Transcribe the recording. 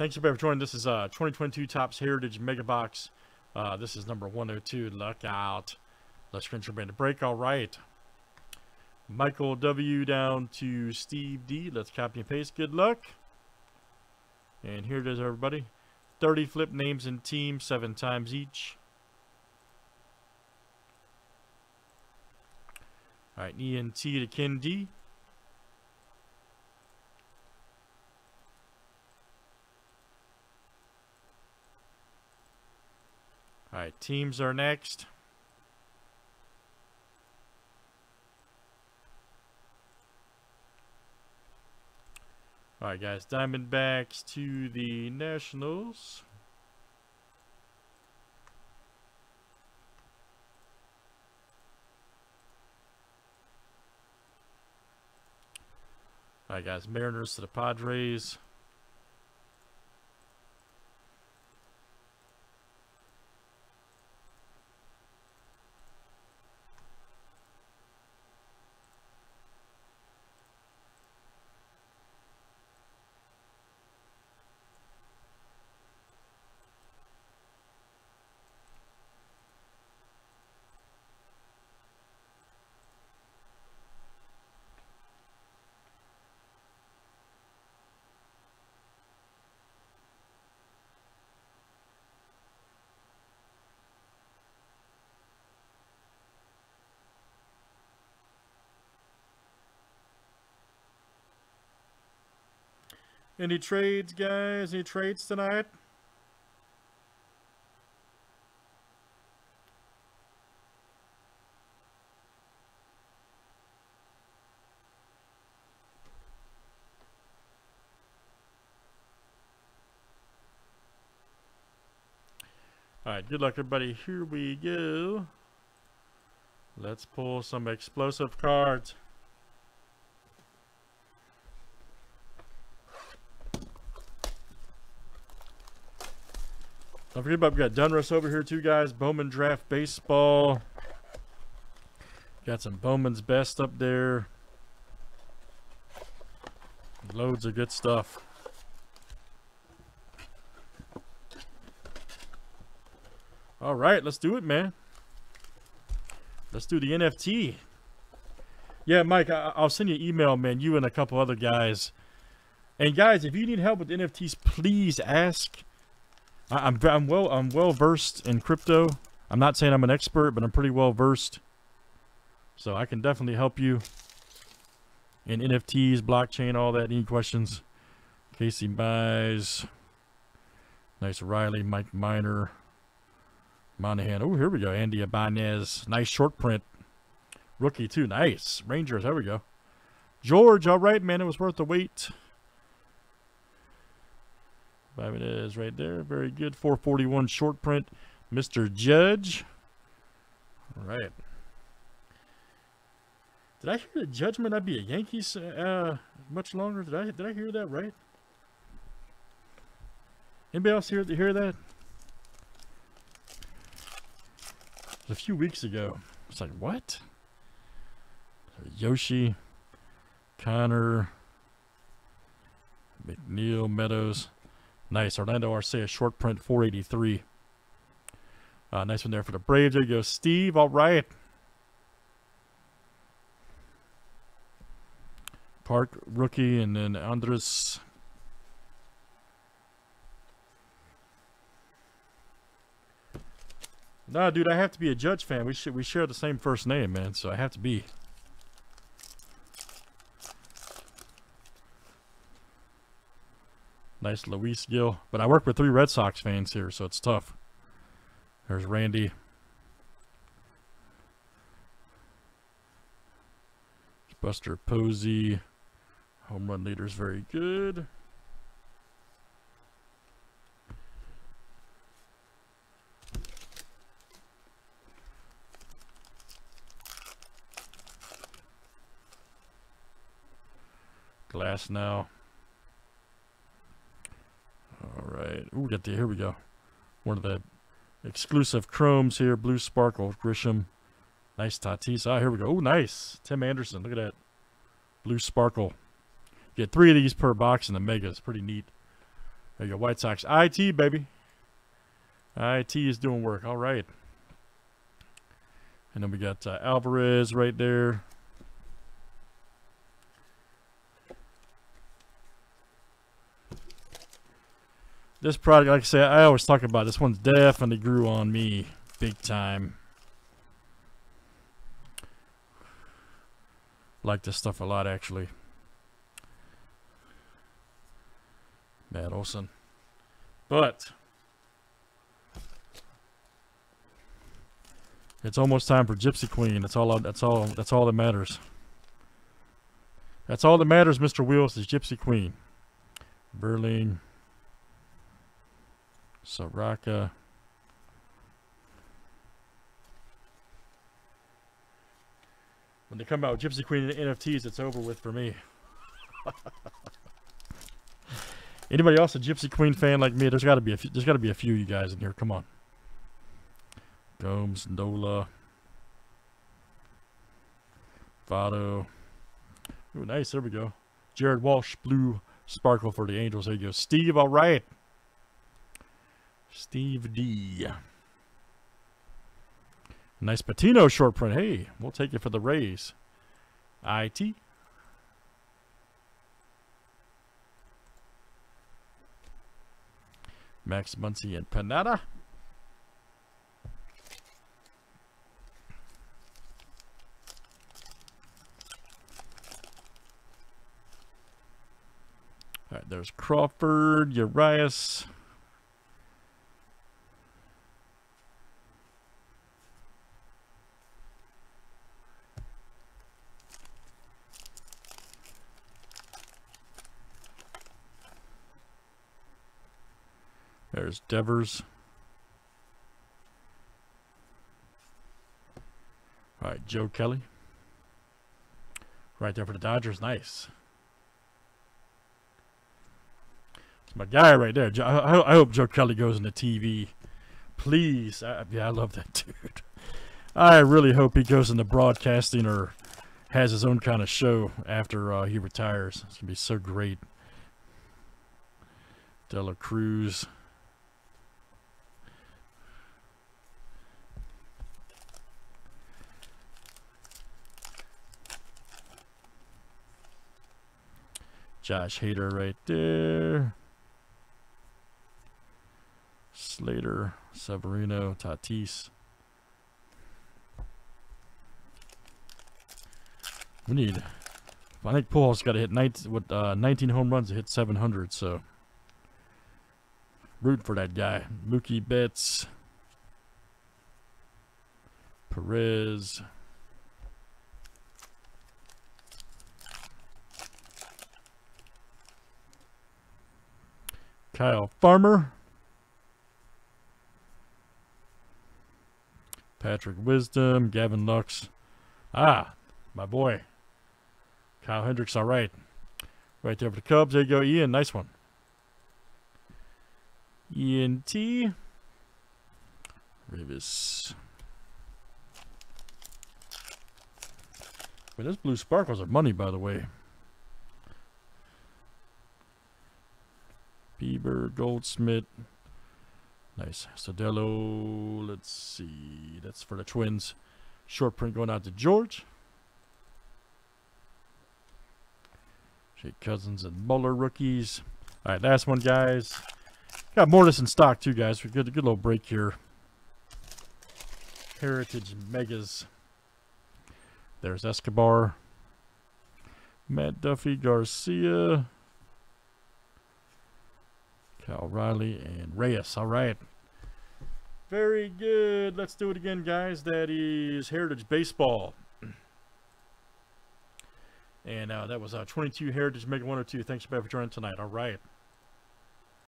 Thanks everybody for joining. This is uh 2022 Topps Heritage Mega Box. Uh, this is number 102. Look out. Let's screenshot brand break. All right. Michael W down to Steve D. Let's copy and paste. Good luck. And here it is, everybody. 30 flip names and teams, seven times each. All right, ENT to Ken D. All right, teams are next. All right, guys, Diamondbacks to the Nationals. All right, guys, Mariners to the Padres. Any trades, guys? Any trades tonight? All right, good luck, everybody. Here we go. Let's pull some explosive cards. Don't forget about we got Donruss over here too, guys. Bowman Draft Baseball. Got some Bowman's Best up there. Loads of good stuff. All right, let's do it, man. Let's do the NFT. Yeah, Mike, I will send you an email, man. You and a couple other guys. And guys, if you need help with NFTs, please ask. I, am I'm well I'm well versed in crypto. I'm not saying I'm an expert, but I'm pretty well versed. So I can definitely help you in NFTs, blockchain, all that. Any questions? Casey Mize. Nice Riley, Mike Minor, Monahan. Oh, here we go. Andy Ibanez. Nice short print. Rookie, too. Nice. Rangers. There we go. George, all right, man. It was worth the wait. Is right there. Very good. 441 short print. Mr. Judge. All right. Did I hear the Judgment not be a Yankees uh, much longer? Did I did I hear that right? Anybody else hear hear that? A few weeks ago. It's like what? Yoshi, Connor, McNeil, Meadows. Nice. Orlando Arcia, short print 483. Uh, nice one there for the Braves. There you go, Steve. All right. Park rookie, and then Andres. Nah, dude, I have to be a Judge fan. We should we share the same first name, man. So I have to be. Nice Luis Gil. But I work with three Red Sox fans here, so it's tough. There's Randy. Buster Posey. Home run leader's very good. Glasnow. right. Ooh, get the here we go. One of the exclusive chromes here. Blue Sparkle, Grisham. Nice Tatis. Ah, here we go. Oh, nice. Tim Anderson. Look at that. Blue Sparkle. Get three of these per box in the Mega. It's pretty neat. There you go, White Sox. IT, baby. IT is doing work. All right. And then we got uh, Alvarez right there. This product, like I said, I always talk about this one's definitely grew on me big time. Like this stuff a lot, actually. Matt Olson. But it's almost time for Gypsy Queen. That's all. That's all. That's all that matters. That's all that matters, Mr. Wills, is Gypsy Queen. Berling. Soroka. When they come out with Gypsy Queen and NFTs, it's over with for me. Anybody else a Gypsy Queen fan like me? There's got to be a few, there's got to be a few of you guys in here. Come on. Gomes, Nola, Votto. Ooh, nice. There we go. Jared Walsh, blue sparkle for the Angels. There you go. Steve, all right. Steve D. Nice Patino short print. Hey, we'll take it for the Rays. IT. Max Muncy and Panada. All right, there's Crawford, Urias. There's Devers. All right, Joe Kelly. Right there for the Dodgers. Nice. It's my guy right there. I, I hope Joe Kelly goes into TV. Please. I, yeah, I love that dude. I really hope he goes into broadcasting or has his own kind of show after uh, he retires. It's going to be so great. Dela Cruz. Josh Hader right there. Slater, Severino, Tatis. We need. I think Pujols got to hit 19, with, uh, 19 home runs to hit 700. So, root for that guy. Mookie Betts, Perez. Kyle Farmer. Patrick Wisdom, Gavin Lux. Ah, my boy. Kyle Hendricks, all right. Right there for the Cubs. There you go, Ian. Nice one. Ian T. Rivas. Wait, those blue sparkles are money, by the way. Goldschmidt. Nice. Sodello. Let's see. That's for the Twins. Short print going out to George. Jake Cousins and Muller rookies. All right, last one, guys. Got Mortis in stock, too, guys. We good, good little break here. Heritage Megas. There's Escobar. Matt Duffy, Garcia. Riley and Reyes. All right. Very good. Let's do it again, guys. That is Heritage Baseball. And uh, that was uh, 22 Heritage Mega 102. Thanks, everybody, for joining tonight. All right.